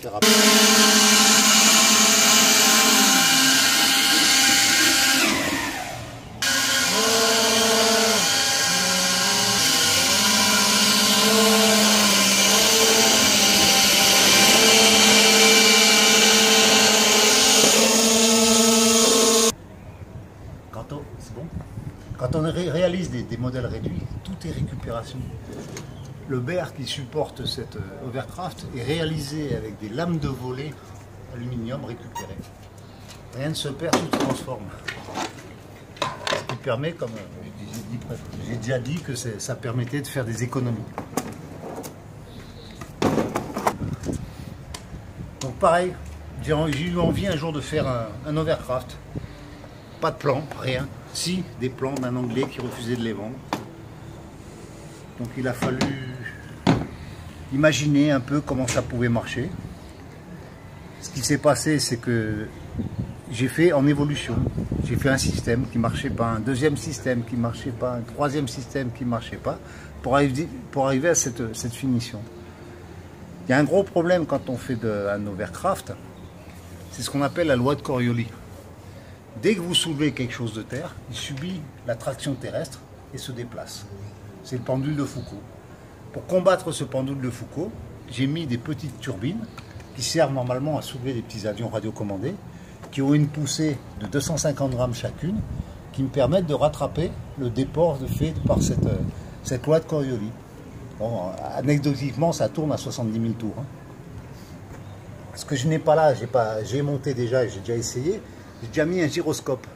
Quand on, bon. Quand on réalise des modèles réduits, tout est récupération. Le BR qui supporte cette euh, overcraft est réalisé avec des lames de volet aluminium récupérées. Rien ne se perd, tout se transforme. Ce qui permet, comme euh, j'ai déjà dit, que ça permettait de faire des économies. Donc pareil, j'ai eu envie un jour de faire un, overcraft. Pas de plan, rien. Si, des plans d'un anglais qui refusait de les vendre. Donc il a fallu imaginer un peu comment ça pouvait marcher. Ce qui s'est passé, c'est que j'ai fait en évolution. J'ai fait un système qui ne marchait pas, un deuxième système qui ne marchait pas, un troisième système qui ne marchait pas, pour arriver, à cette, cette, finition. Il y a un gros problème quand on fait de, un overcraft, c'est ce qu'on appelle la loi de Coriolis. Dès que vous soulevez quelque chose de terre, il subit la traction terrestre et se déplace. C'est le pendule de Foucault. Pour combattre ce pendule de Foucault, j'ai mis des petites turbines qui servent normalement à soulever des petits avions radiocommandés, qui ont une poussée de 250 grammes chacune, qui me permettent de rattraper le déport fait par cette, euh, cette loi de Coriolis. Bon, anecdotiquement, ça tourne à 70 000 tours. Hein. Ce que je n'ai pas là, j'ai monté déjà, j'ai déjà essayé, j'ai déjà mis un gyroscope.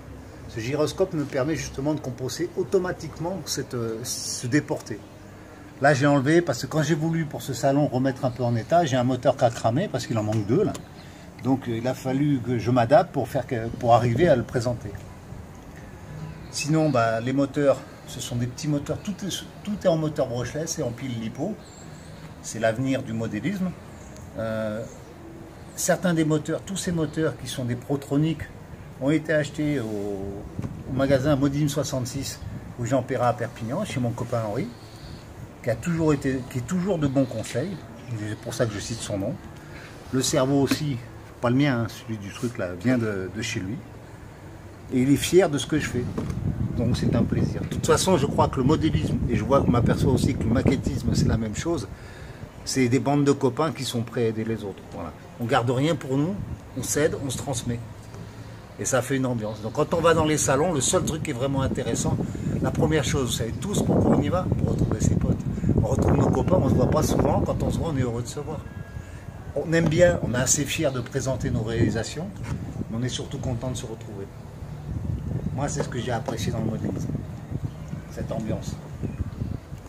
Ce gyroscope me permet justement de composer automatiquement cette, euh, ce déporté. Là, j'ai enlevé parce que quand j'ai voulu pour ce salon remettre un peu en état, j'ai un moteur qui a cramé parce qu'il en manque deux. Donc euh, il a fallu que je m'adapte pour, arriver à le présenter. Sinon, bah, les moteurs, ce sont des petits moteurs, tout est, tout est en moteur brushless et en pile lipo. C'est l'avenir du modélisme. Euh, certains des moteurs, tous ces moteurs qui sont des Protroniques, ont été achetés au, magasin Modim 66 où Jean Perra à Perpignan, chez mon copain Henri, qui, a toujours été, qui est toujours de bons conseils. C'est pour ça que je cite son nom. Le cerveau aussi, pas le mien, hein, celui du truc là, vient de, chez lui. Et il est fier de ce que je fais. Donc c'est un plaisir. De toute façon, je crois que le modélisme, et je vois, m'aperçois aussi que le maquettisme, c'est la même chose. C'est des bandes de copains qui sont prêts à aider les autres. Voilà. On garde rien pour nous, on cède, on se transmet. Et ça fait une ambiance. Donc quand on va dans les salons, le seul truc qui est vraiment intéressant, la première chose, vous savez tous pourquoi on y va? Pour retrouver ses potes. On retrouve nos copains, on ne se voit pas souvent. Quand on se voit, on est heureux de se voir. On aime bien, on est assez fiers de présenter nos réalisations, mais on est surtout content de se retrouver. Moi, c'est ce que j'ai apprécié dans le modélisme. Cette ambiance.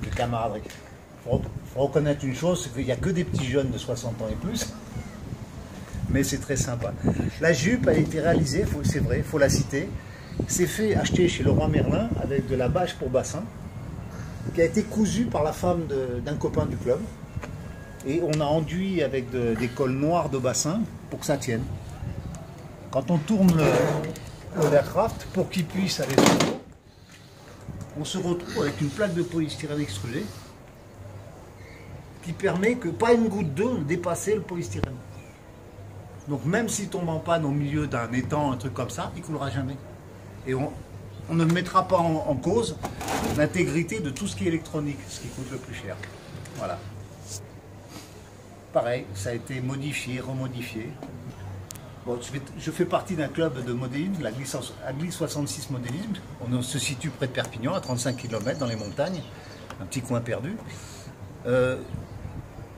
Les camaraderie. Il faut, reconnaître une chose, c'est qu'il n'y a que des petits jeunes de 60 ans et plus mais c'est très sympa. La jupe a été réalisée, c'est vrai, il faut la citer. C'est fait, acheté chez Leroy Merlin avec de la bâche pour bassin, qui a été cousue par la femme d'un copain du club. Et on a enduit avec des cols noirs de bassin pour que ça tienne. Quand on tourne le, aircraft, pour qu'il puisse aller on se retrouve avec une plaque de polystyrène extrudée qui permet que pas une goutte d'eau ne dépasse le polystyrène. Donc même s'il tombe en panne au milieu d'un étang, un truc comme ça, il coulera jamais. Et on, ne mettra pas en, cause l'intégrité de tout ce qui est électronique, ce qui coûte le plus cher. Voilà. Pareil, ça a été modifié, remodifié. Je, fais, partie d'un club de modélisme, la Agli 66 Modélisme. On se situe près de Perpignan, à 35 km dans les montagnes, un petit coin perdu. Euh,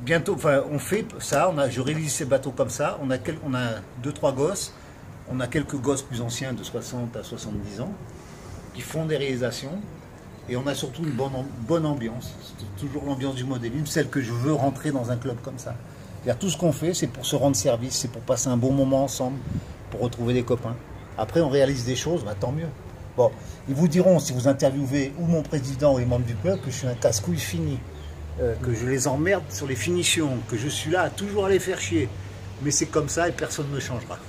bientôt, on fait ça, je réalise ces bateaux comme ça, on a, on a deux, trois gosses, on a quelques gosses plus anciens de 60 à 70 ans, qui font des réalisations, et on a surtout une bonne, ambiance, c'est toujours l'ambiance du modélisme, celle que je veux rentrer dans un club comme ça. Tout ce qu'on fait, c'est pour se rendre service, c'est pour passer un bon moment ensemble, pour retrouver des copains. Après, on réalise des choses, bah, tant mieux. Bon, ils vous diront, si vous interviewez ou mon président ou les membres du club, que je suis un casse-couille fini. Euh, que je les emmerde sur les finitions, que je suis là à toujours à les faire chier. Mais c'est comme ça et personne ne me changera.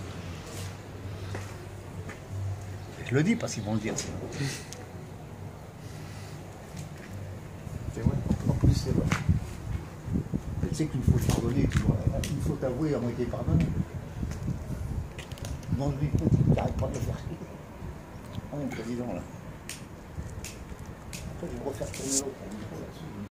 Je le dis parce qu'ils vont le dire. C'est vrai, en plus c'est vrai. Sais qu'il faut pardonner, il faut t'avouer à moitié pardonner. Non, lui, tu n'arrêtes pas de le faire. Oh, mon président là. Après, je vais refaire tourner l'autre.